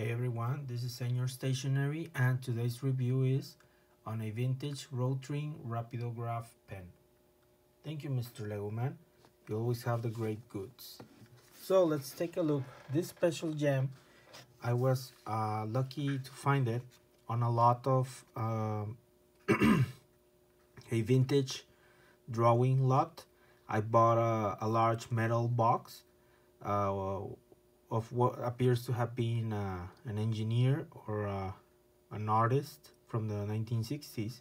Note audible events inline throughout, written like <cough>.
Hey everyone, this is Señor Stationery and today's review is on a vintage Rotring Rapidograph pen. Thank you Mr. Legoman, you always have the great goods. So let's take a look. This special gem, I was uh, lucky to find it on a lot of um, <clears throat> a vintage drawing lot. I bought a, a large metal box uh, of what appears to have been uh, an engineer or uh, an artist from the 1960s.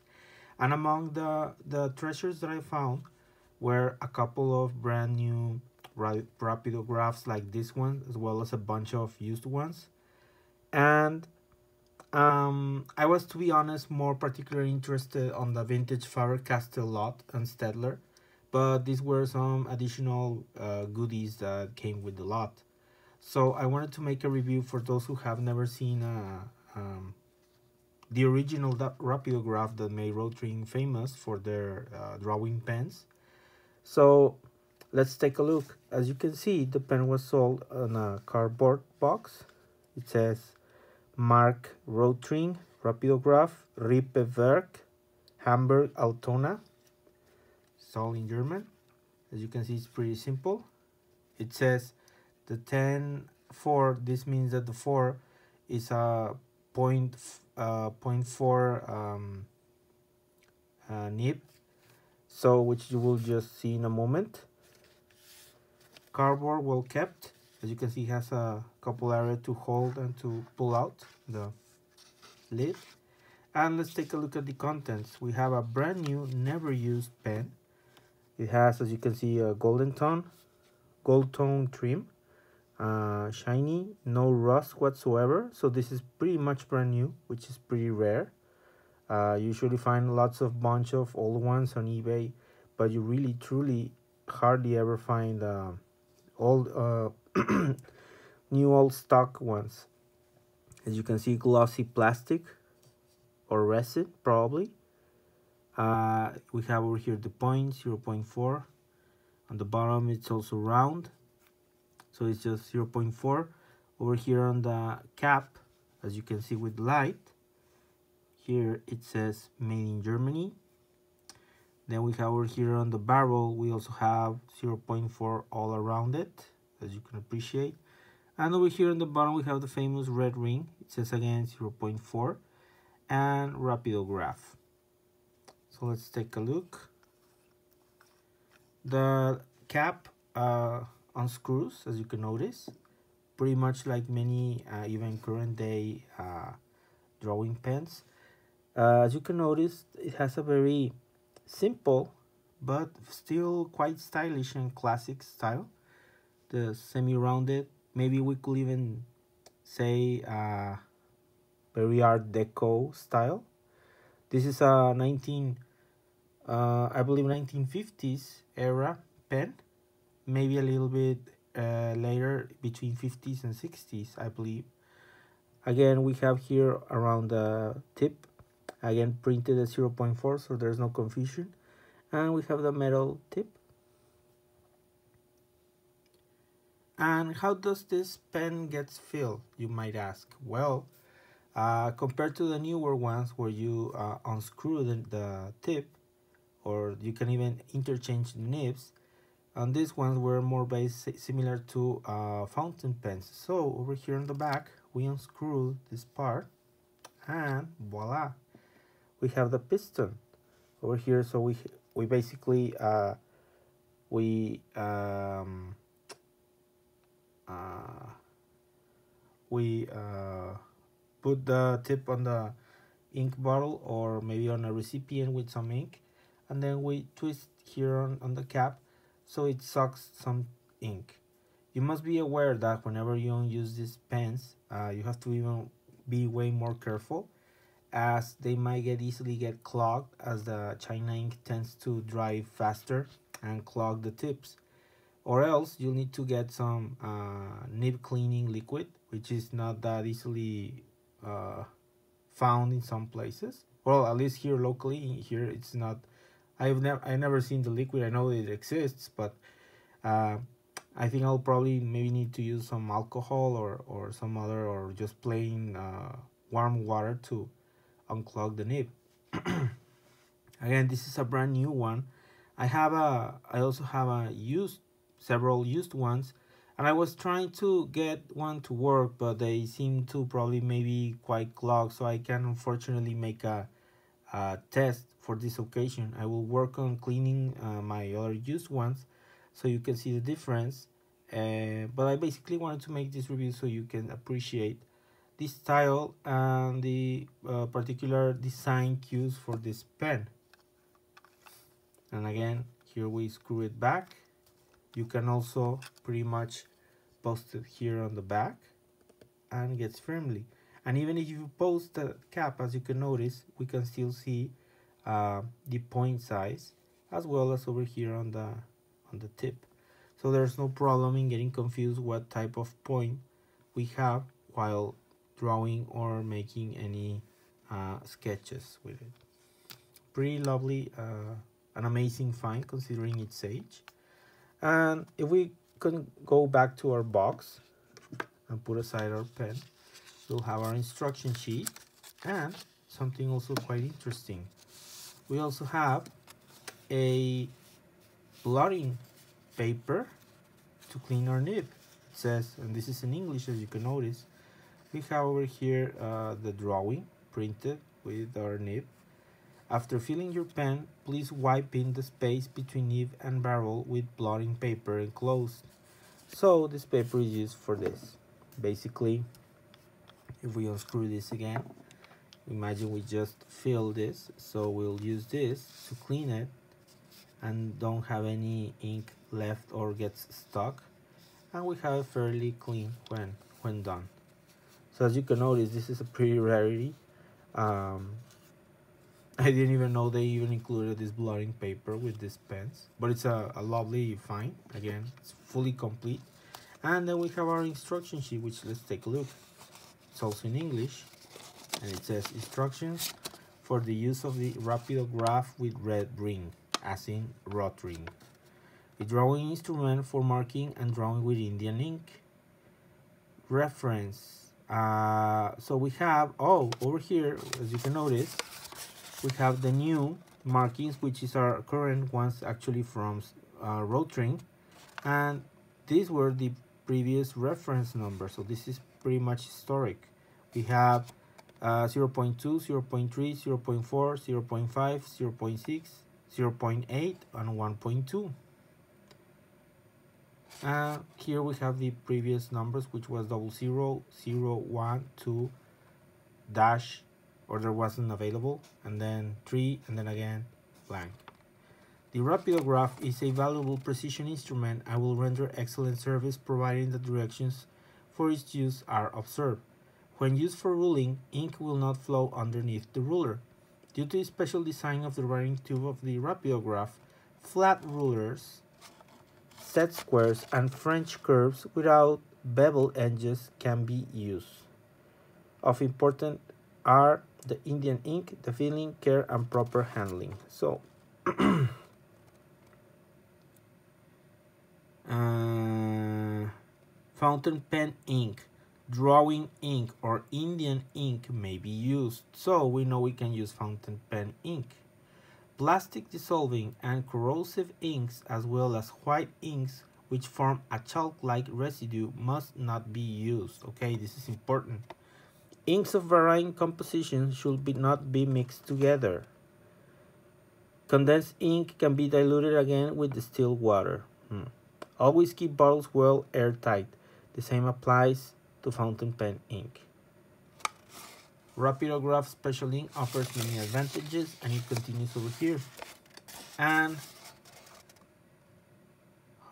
And among the, the treasures that I found were a couple of brand new rapidographs like this one, as well as a bunch of used ones. And um, I was, to be honest, more particularly interested on the vintage Faber-Castell lot and Staedtler, but these were some additional uh, goodies that came with the lot. So I wanted to make a review for those who have never seen uh, um, the original Rapidograph that made Rotring famous for their uh, drawing pens. So let's take a look. As you can see, the pen was sold on a cardboard box. It says Mark Rotring Rapidograph Riepe-Werk Hamburg Altona. It's all in German. As you can see, it's pretty simple. It says the 10 4 this means that the 4 is a point uh, 0.4 um, uh, nib. So which you will just see in a moment. Cardboard well kept. As you can see has a couple area to hold and to pull out the lid. And let's take a look at the contents. We have a brand new never used pen. It has as you can see a golden tone gold tone trim uh, shiny, no rust whatsoever. So this is pretty much brand new, which is pretty rare. Uh, usually find lots of bunch of old ones on eBay, but you really truly hardly ever find uh, old uh, <clears throat> new old stock ones. As you can see, glossy plastic or resin probably. Uh, we have over here the point 0 0.4. On the bottom, it's also round so it's just 0.4 over here on the cap as you can see with light. Here it says made in Germany. Then we have over here on the barrel we also have 0.4 all around it as you can appreciate. And over here on the bottom we have the famous red ring. It says again 0.4 and rapidograph so let's take a look. The cap uh, unscrews as you can notice. Pretty much like many uh, even current day uh, drawing pens. Uh, as you can notice it has a very simple but still quite stylish and classic style. The semi-rounded maybe we could even say uh, very art deco style. This is a 19 uh, I believe 1950s era pen maybe a little bit uh, later between 50s and 60s I believe. Again we have here around the tip again printed at 0.4 so there's no confusion. And we have the metal tip. And how does this pen gets filled you might ask? Well uh, compared to the newer ones where you uh, unscrew the, the tip or you can even interchange the nibs and these ones were more based similar to uh, fountain pens. So over here on the back we unscrew this part and voila we have the piston. Over here so we we basically uh, we um, uh, we uh, put the tip on the ink bottle or maybe on a recipient with some ink. And then we twist here on, on the cap so it sucks some ink. You must be aware that whenever you use these pens, uh, you have to even be way more careful as they might get easily get clogged as the China ink tends to dry faster and clog the tips. Or else you'll need to get some uh, nib cleaning liquid, which is not that easily uh, found in some places. Well, at least here locally, here it's not I've never I never seen the liquid. I know it exists, but uh, I think I'll probably maybe need to use some alcohol or, or some other or just plain uh, warm water to unclog the nib. <clears throat> Again, this is a brand new one. I have a I also have a used several used ones and I was trying to get one to work but they seem to probably maybe quite clogged so I can unfortunately make a, a test for this occasion. I will work on cleaning uh, my other used ones so you can see the difference. Uh, but I basically wanted to make this review so you can appreciate this style and the uh, particular design cues for this pen. And again here we screw it back. You can also pretty much post it here on the back and gets firmly. And even if you post the cap as you can notice we can still see uh, the point size as well as over here on the on the tip. So there's no problem in getting confused what type of point we have while drawing or making any uh, sketches with it. Pretty lovely uh, an amazing find considering its age. And if we can go back to our box and put aside our pen we'll have our instruction sheet and something also quite interesting we also have a blotting paper to clean our nib. It says, and this is in English as you can notice, we have over here uh, the drawing printed with our nib. After filling your pen, please wipe in the space between nib and barrel with blotting paper enclosed. So this paper is used for this. Basically, if we unscrew this again, imagine we just fill this. So we'll use this to clean it and don't have any ink left or gets stuck. And we have fairly clean when when done. So as you can notice this is a pretty rarity. Um, <laughs> I didn't even know they even included this blotting paper with these pens but it's a, a lovely find. Again it's fully complete. And then we have our instruction sheet which let's take a look. It's also in English and it says instructions for the use of the rapidograph with red ring as in rotring a drawing instrument for marking and drawing with Indian ink. Reference. Uh, so we have, oh, over here, as you can notice, we have the new markings, which is our current ones actually from uh, Rotring. And these were the previous reference numbers. So this is pretty much historic. We have uh, 0 0.2, 0 0.3, 0 0.4, 0 0.5, 0 0.6, 0 0.8, and 1.2. Uh, here we have the previous numbers, which was double zero, zero, one, two, dash, or there wasn't available, and then three, and then again blank. The Rapidograph is a valuable precision instrument and will render excellent service providing the directions for its use are observed. When used for ruling, ink will not flow underneath the ruler. Due to the special design of the writing tube of the Rapidograph, flat rulers set squares and French curves without bevel edges can be used. Of important are the Indian ink, the filling, care, and proper handling. So, <clears throat> uh, fountain pen ink, drawing ink, or Indian ink may be used. So we know we can use fountain pen ink. Plastic dissolving and corrosive inks as well as white inks which form a chalk-like residue must not be used. Okay, this is important. Inks of varying composition should be not be mixed together. Condensed ink can be diluted again with distilled water. Hmm. Always keep bottles well airtight. The same applies to fountain pen ink. Rapidograph Special Ink offers many advantages and it continues over here. And,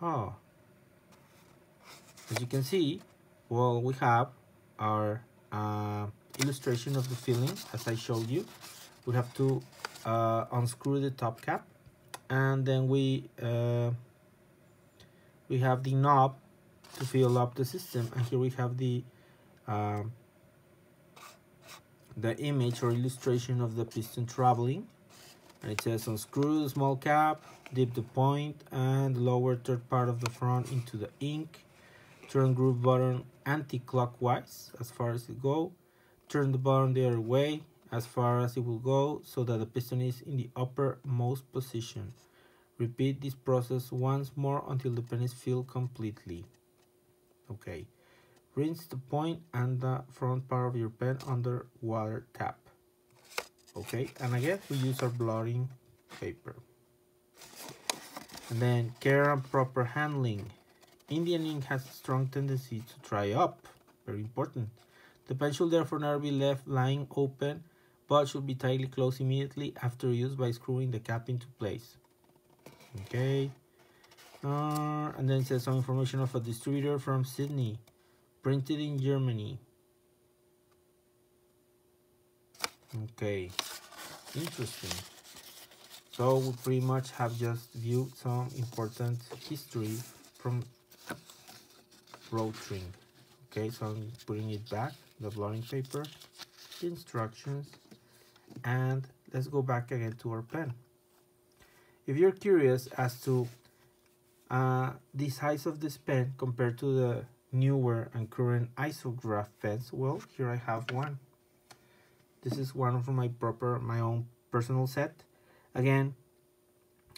oh, as you can see, well, we have our uh, illustration of the filling as I showed you. We have to uh, unscrew the top cap and then we uh, we have the knob to fill up the system. And here we have the um, the image or illustration of the piston traveling. And it says unscrew the small cap dip the point and lower third part of the front into the ink. Turn groove button anti-clockwise as far as it go. Turn the button the other way as far as it will go so that the piston is in the uppermost position. Repeat this process once more until the pen is filled completely okay rinse the point and the front part of your pen under water tap okay and again we use our blotting paper and then care and proper handling. Indian ink has a strong tendency to dry up. Very important. The pen should therefore never be left lying open, but should be tightly closed immediately after use by screwing the cap into place. Okay. Uh, and then it says some information of a distributor from Sydney, printed in Germany. Okay, interesting. So we pretty much have just viewed some important history from Rotring. Okay, so I'm putting it back, the blotting paper, the instructions, and let's go back again to our pen. If you're curious as to uh, the size of this pen compared to the newer and current isograph pens, well, here I have one. This is one from my proper, my own personal set Again,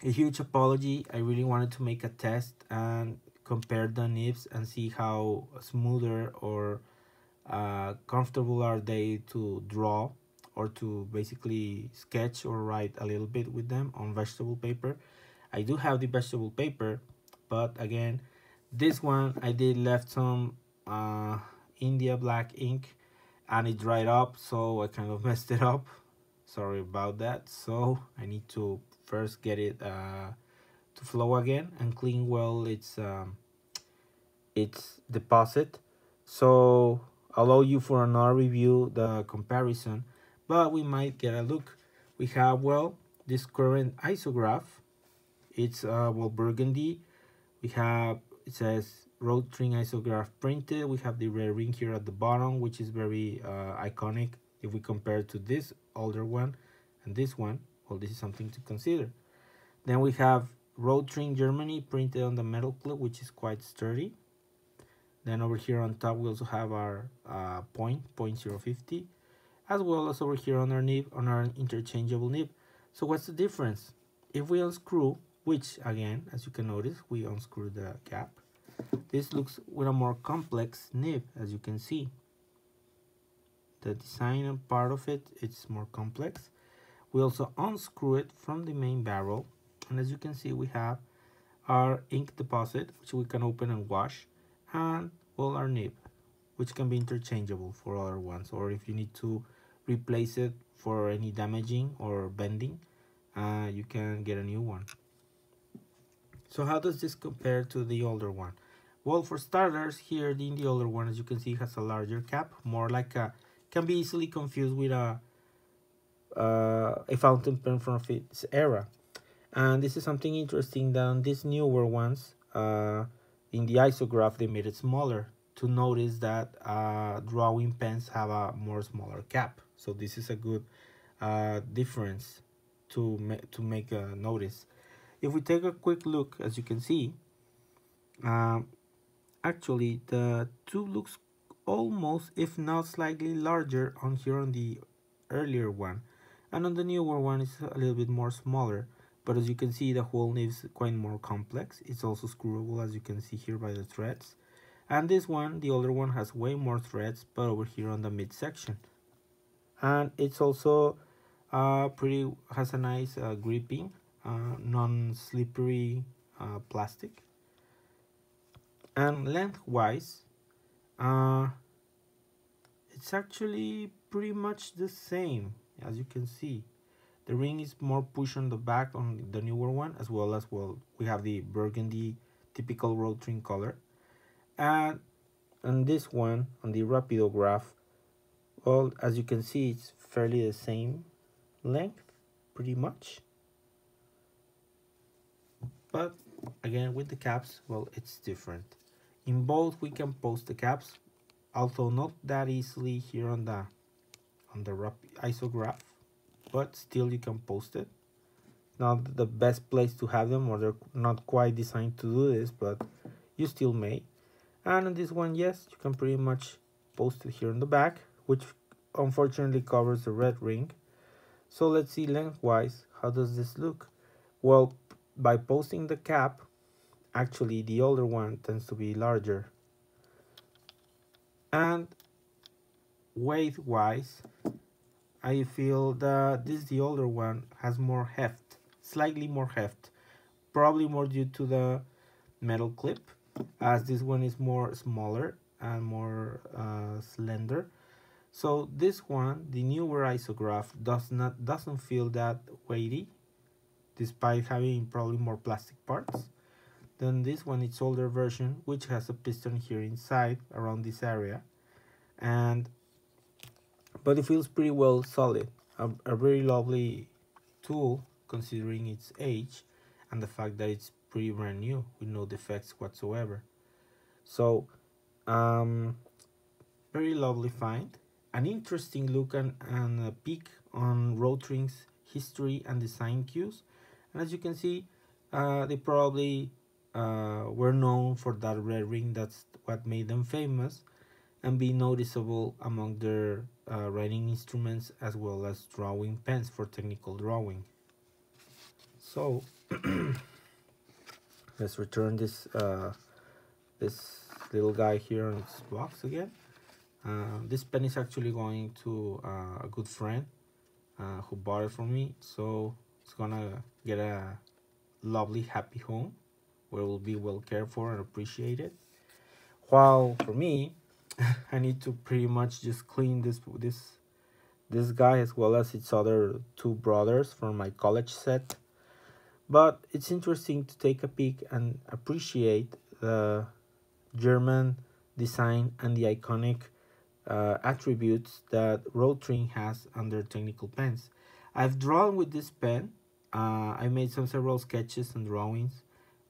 a huge apology. I really wanted to make a test and compare the nibs and see how smoother or uh, comfortable are they to draw or to basically sketch or write a little bit with them on vegetable paper. I do have the vegetable paper, but again, this one I did left some uh, India black ink and it dried up, so I kind of <laughs> messed it up. Sorry about that. So I need to first get it uh, to flow again and clean well its um, its deposit. So allow you for another review the comparison but we might get a look. We have well this current isograph. It's uh, well burgundy we have it says road Rotring isograph printed we have the red ring here at the bottom which is very uh, iconic if we compare to this older one and this one, well, this is something to consider. Then we have road Rotring Germany printed on the metal clip, which is quite sturdy. Then over here on top, we also have our uh, point, point 050, as well as over here on our nib, on our interchangeable nib. So what's the difference? If we unscrew, which again, as you can notice, we unscrew the cap, this looks with a more complex nib, as you can see. The design part of it it's more complex. We also unscrew it from the main barrel and as you can see we have our ink deposit which we can open and wash and well our nib which can be interchangeable for other ones or if you need to replace it for any damaging or bending uh, you can get a new one so how does this compare to the older one well for starters here in the older one as you can see has a larger cap more like a can be easily confused with a uh, a fountain pen from its era. And this is something interesting that these newer ones, uh, in the isograph, they made it smaller to notice that uh, drawing pens have a more smaller cap. So this is a good uh, difference to, ma to make a notice. If we take a quick look, as you can see, um, actually the tube looks almost if not slightly larger on here on the earlier one. And on the newer one it's a little bit more smaller. But as you can see the whole nib is quite more complex. It's also screwable as you can see here by the threads. And this one the older one has way more threads but over here on the midsection. And it's also uh, pretty has a nice uh, gripping non-slippery uh, plastic. And lengthwise uh, it's actually pretty much the same as you can see. The ring is more pushed on the back on the newer one as well as well we have the burgundy typical Rotring color. And on this one on the rapidograph well as you can see it's fairly the same length pretty much but again with the caps well it's different. In both we can post the caps although not that easily here on the on the isograph but still you can post it. Not the best place to have them or they're not quite designed to do this but you still may. And on this one yes you can pretty much post it here on the back which unfortunately covers the red ring. So let's see lengthwise how does this look? Well by posting the cap actually the older one tends to be larger. And weight wise I feel that this the older one has more heft slightly more heft. Probably more due to the metal clip as this one is more smaller and more uh, slender. So this one the newer isograph does not doesn't feel that weighty despite having probably more plastic parts then this one it's older version which has a piston here inside around this area. And but it feels pretty well solid. A, a very lovely tool considering its age and the fact that it's pretty brand new with no defects whatsoever. So um very lovely find. An interesting look and, and a peek on Rotring's history and design cues and as you can see uh, they probably uh, were known for that red ring that's what made them famous and be noticeable among their uh, writing instruments as well as drawing pens for technical drawing. So <clears throat> let's return this uh, this little guy here in its box again. Uh, this pen is actually going to uh, a good friend who bought it for me, so it's gonna get a lovely happy home where it will be well cared for and appreciated. While for me, <laughs> I need to pretty much just clean this this this guy as well as its other two brothers from my college set. But it's interesting to take a peek and appreciate the German design and the iconic uh, attributes that Rotring has under technical pens. I've drawn with this pen. Uh, I made some several sketches and drawings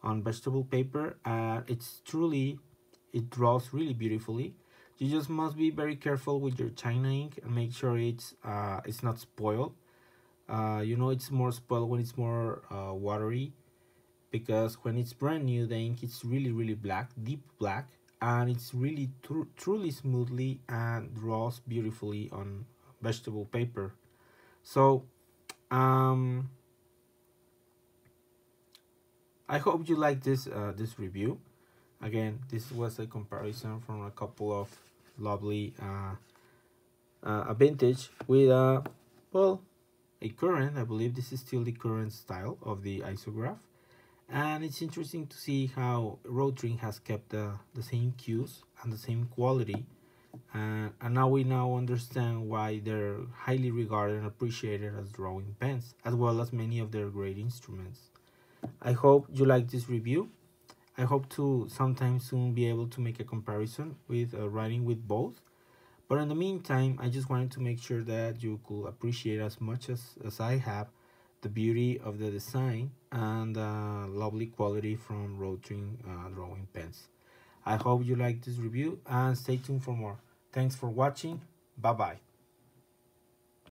on vegetable paper. Uh, it's truly, it draws really beautifully. You just must be very careful with your china ink and make sure it's uh, it's not spoiled. Uh, you know it's more spoiled when it's more uh, watery because when it's brand new the ink is really really black deep black and it's really tr truly smoothly and draws beautifully on vegetable paper. So um I hope you like this uh, this review. Again this was a comparison from a couple of lovely uh, uh, a vintage with a well a current. I believe this is still the current style of the isograph. And it's interesting to see how Rotring has kept the, the same cues and the same quality. Uh, and now we now understand why they're highly regarded and appreciated as drawing pens as well as many of their great instruments. I hope you like this review I hope to sometime soon be able to make a comparison with uh, writing with both. But in the meantime, I just wanted to make sure that you could appreciate as much as, as I have the beauty of the design and uh, lovely quality from Rotring uh, drawing pens. I hope you like this review and stay tuned for more. Thanks for watching. Bye-bye.